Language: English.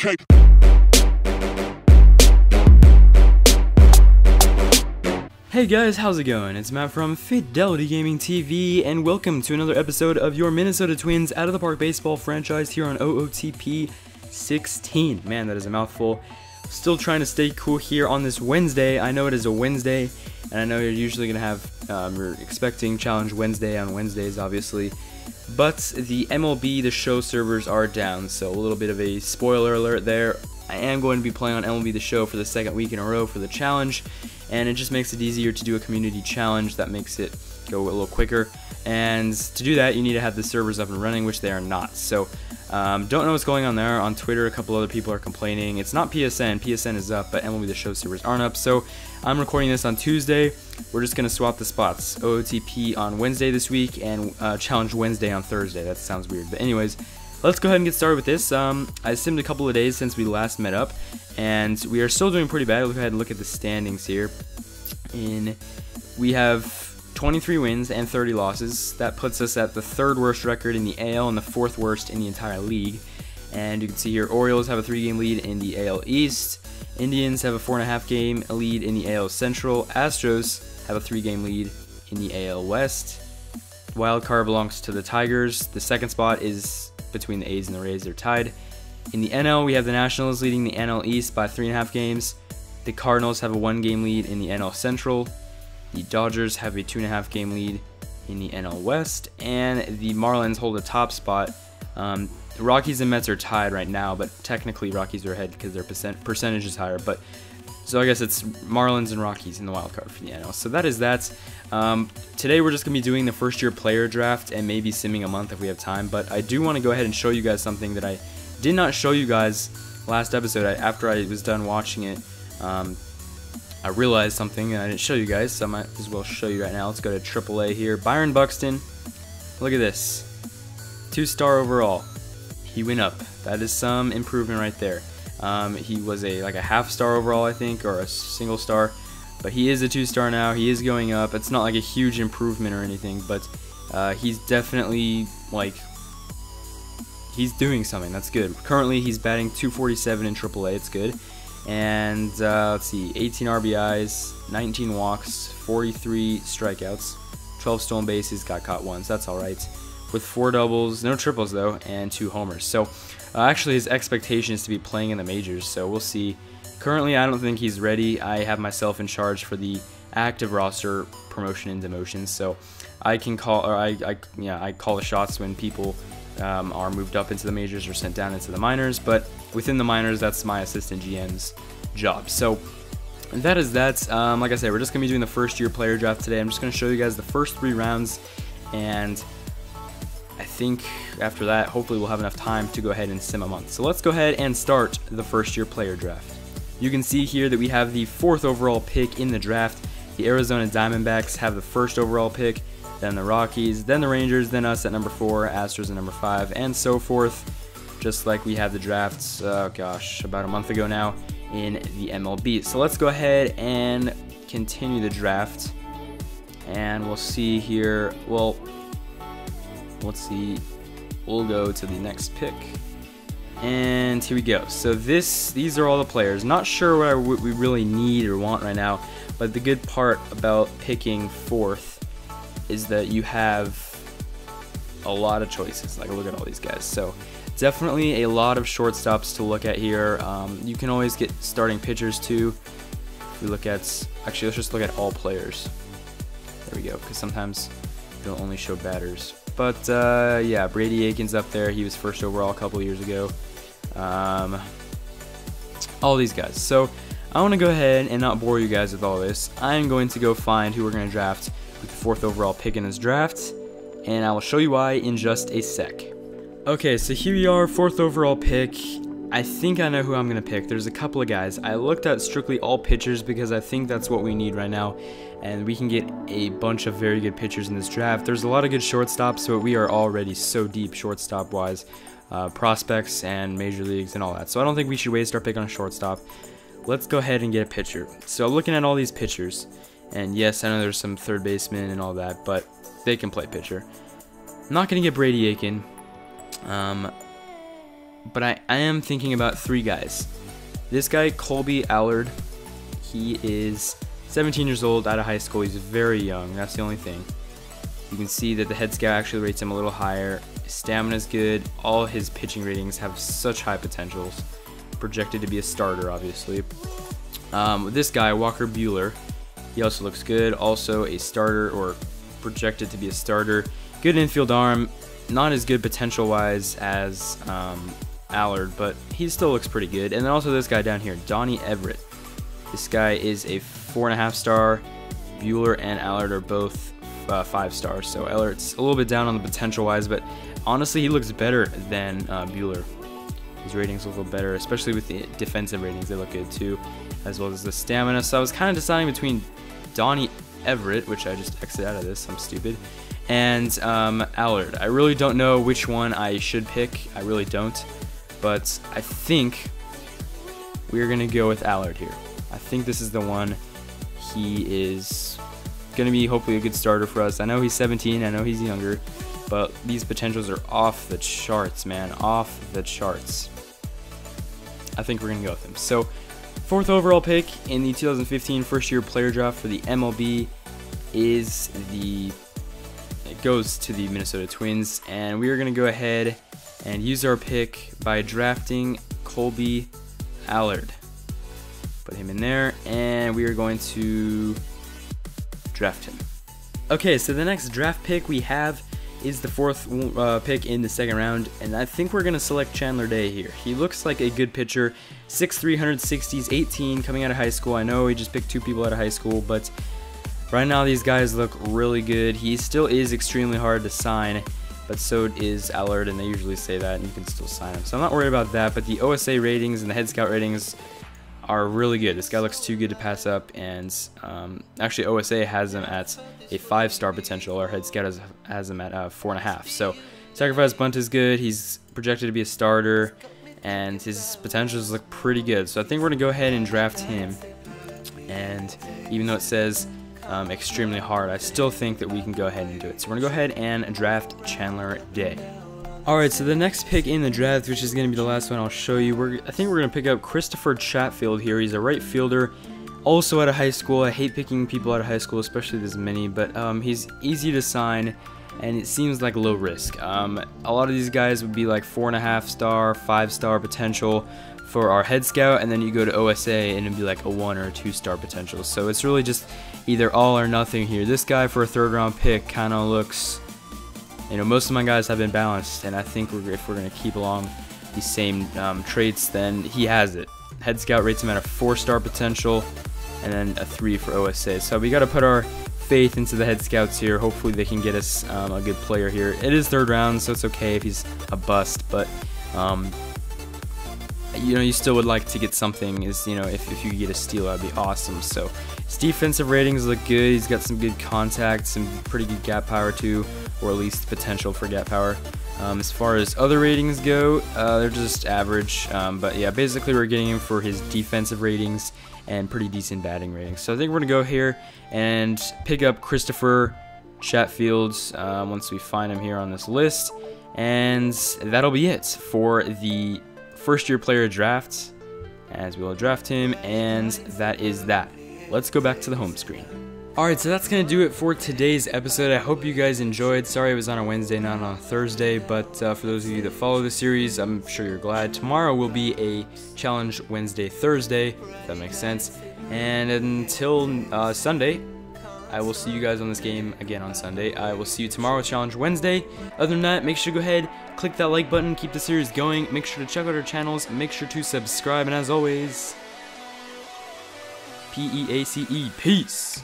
Hey guys, how's it going? It's Matt from Fidelity Gaming TV, and welcome to another episode of your Minnesota Twins Out of the Park Baseball franchise here on OOTP 16. Man, that is a mouthful. Still trying to stay cool here on this Wednesday. I know it is a Wednesday, and I know you're usually going to have, um, you're expecting Challenge Wednesday on Wednesdays, obviously. But the MLB, the show servers are down, so a little bit of a spoiler alert there. I am going to be playing on MLB The Show for the second week in a row for the challenge, and it just makes it easier to do a community challenge that makes it go a little quicker. And to do that, you need to have the servers up and running, which they are not. So, um, don't know what's going on there. On Twitter, a couple other people are complaining. It's not PSN. PSN is up, but MLB The Show servers aren't up. So, I'm recording this on Tuesday. We're just going to swap the spots. OOTP on Wednesday this week, and uh, Challenge Wednesday on Thursday. That sounds weird. But, anyways, let's go ahead and get started with this. Um, I simmed a couple of days since we last met up, and we are still doing pretty bad. We'll go ahead and look at the standings here. In we have 23 wins and 30 losses. That puts us at the third worst record in the AL and the fourth worst in the entire league. And you can see here, Orioles have a three-game lead in the AL East. Indians have a four and a half game lead in the AL Central. Astros have a three-game lead in the AL West. Wild card belongs to the Tigers. The second spot is between the A's and the Rays. They're tied. In the NL, we have the Nationals leading the NL East by three and a half games. The Cardinals have a one game lead in the NL Central. The Dodgers have a two and a half game lead in the NL West. And the Marlins hold a top spot. Um, the Rockies and Mets are tied right now, but technically Rockies are ahead because their percent percentage is higher. But so I guess it's Marlins and Rockies in the wild card for the NL. So that is that. Um, today we're just gonna be doing the first year player draft and maybe simming a month if we have time. But I do want to go ahead and show you guys something that I did not show you guys last episode. I, after I was done watching it, um, I realized something and I didn't show you guys, so I might as well show you right now. Let's go to AAA here. Byron Buxton. Look at this. Two star overall. He went up. That is some improvement right there. Um, he was a like a half star overall, I think, or a single star, but he is a two star now. He is going up. It's not like a huge improvement or anything, but uh, he's definitely like he's doing something. That's good. Currently, he's batting 247 in AAA. It's good. And uh, let's see, 18 RBIs, 19 walks, 43 strikeouts, 12 stolen bases, got caught once. That's all right. With four doubles, no triples though, and two homers. So uh, actually, his expectation is to be playing in the majors. So we'll see. Currently, I don't think he's ready. I have myself in charge for the active roster promotion and demotions. So I can call, or I, I yeah, I call the shots when people um, are moved up into the majors or sent down into the minors. But within the minors, that's my assistant GM's job. So that is that. Um, like I said, we're just gonna be doing the first year player draft today. I'm just gonna show you guys the first three rounds, and I think after that, hopefully we'll have enough time to go ahead and sim a month. So let's go ahead and start the first year player draft. You can see here that we have the fourth overall pick in the draft. The Arizona Diamondbacks have the first overall pick, then the Rockies, then the Rangers, then us at number four, Astros at number five, and so forth. Just like we had the drafts, oh gosh, about a month ago now in the MLB. So let's go ahead and continue the draft. And we'll see here. Well, let's see. We'll go to the next pick. And here we go. So this, these are all the players. Not sure what, what we really need or want right now, but the good part about picking fourth is that you have a lot of choices. Like look at all these guys. So definitely a lot of shortstops to look at here. Um, you can always get starting pitchers too. We look at actually, let's just look at all players. There we go. Because sometimes they'll only show batters. But uh, yeah, Brady Aiken's up there. He was first overall a couple years ago. Um, all these guys. So I want to go ahead and not bore you guys with all this. I'm going to go find who we're going to draft with the fourth overall pick in this draft, and I will show you why in just a sec. Okay, so here we are, fourth overall pick. I think I know who I'm going to pick. There's a couple of guys. I looked at strictly all pitchers because I think that's what we need right now, and we can get a bunch of very good pitchers in this draft. There's a lot of good shortstops, but we are already so deep shortstop-wise uh, prospects and major leagues and all that. So I don't think we should waste our pick on a shortstop. Let's go ahead and get a pitcher. So looking at all these pitchers, and yes, I know there's some third baseman and all that, but they can play pitcher. I'm not going to get Brady Aiken. Um, but I, I am thinking about three guys. This guy, Kolby Allard, he is 17 years old, out of high school. He's very young. That's the only thing. You can see that the head scout actually rates him a little higher. Stamina is good. All his pitching ratings have such high potentials. Projected to be a starter, obviously. Um, this guy, Walker Buehler, he also looks good. Also a starter or projected to be a starter. Good infield arm. Not as good potential-wise as um, Allard, but he still looks pretty good. And then also this guy down here, Donny Everett. This guy is a four and a half star. Buehler and Allard are both uh, five stars. So Allard's a little bit down on the potential wise, but honestly, he looks better than uh, Buehler. His ratings look a little better, especially with the defensive ratings. They look good too, as well as the stamina. So I was kind of deciding between Donny Everett, which I just exited out of this. I'm stupid. And um, Allard. I really don't know which one I should pick. I really don't. But I think we're to go with Allard here. I think this is the one. He is to be hopefully a good starter for us. I know he's 17. I know he's younger. But these potentials are off the charts, man. Off the charts. I think we're to go with him. So, fourth overall pick in the 2015 first year player draft for the MLB is the. It goes to the Minnesota Twins. And we are going to go ahead and use our pick by drafting Kolby Allard. Put him in there, and we are going to draft him. Okay, so the next draft pick we have is the fourth uh, pick in the second round, and I think we're going to select Chandler Day here. He looks like a good pitcher, 6'3", 160s, 18, coming out of high school. I know he just picked two people out of high school, but right now these guys look really good. He still is extremely hard to sign, but so is Allard, and they usually say that, and you can still sign him. So I'm not worried about that, but the OSA ratings and the head scout ratings are really good. This guy looks too good to pass up, and um, actually OSA has him at a five-star potential. Our head scout has, has him at uh, four and a half. So sacrifice bunt is good. He's projected to be a starter, and his potentials look pretty good. So I think we're gonna go ahead and draft him. And even though it says um, extremely hard. I still think that we can go ahead and do it. So we're to go ahead and draft Chandler Day. Alright, so the next pick in the draft, which is going to be the last one I'll show you, we're, I think we're going to pick up Christopher Chatfield here. He's a right fielder, also out of high school. I hate picking people out of high school, especially this many, but um, he's easy to sign, and it seems like low risk. Um, a lot of these guys would be like 4.5 star, 5 star potential, for our head scout and then you go to OSA and it'd be like a one or a two star potential. So it's really just either all or nothing here. This guy for a third round pick kind of looks, you know, most of my guys have been balanced and I think we're, if we're going to keep along these same um, traits, then he has it. Head scout rates him at a four star potential and then a three for OSA. So we got to put our faith into the head scouts here. Hopefully they can get us um, a good player here. It is third round, so it's okay if he's a bust, but um, you know, you still would like to get something is, you know, if, if you get a steal, that'd be awesome. So his defensive ratings look good. He's got some good contact, some pretty good gap power too, or at least potential for gap power. Um, as far as other ratings go, uh, they're just average. Um, but yeah, basically we're getting him for his defensive ratings and pretty decent batting ratings. So I think we're to go here and pick up Christopher Chatfield um, once we find him here on this list. And that'll be it for the first year player draft as we'll draft him and that is that. Let's go back to the home screen. Alright, so that's going to do it for today's episode. I hope you guys enjoyed. Sorry it was on a Wednesday, not on a Thursday, but uh, for those of you that follow the series, I'm sure you're glad. Tomorrow will be a Challenge Wednesday, Thursday, if that makes sense. And until uh, Sunday, I will see you guys on this game again on Sunday. I will see you tomorrow with Challenge Wednesday. Other than that, make sure to go ahead, click that like button, keep the series going. Make sure to check out our channels. Make sure to subscribe. And as always, P-E-A-C-E, peace.